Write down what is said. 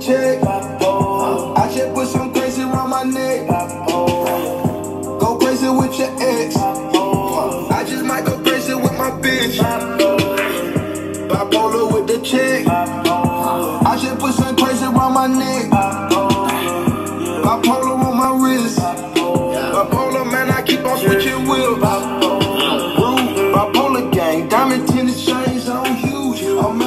check. I should put some crazy around my neck. Go crazy with your ex. I just might go crazy with my bitch. Bipolar with the check. I should put some crazy around my neck. Bipolar on my wrist. Bipolar, man, I keep on switching wheels. Bipolar gang, diamond tennis chains on huge. I'm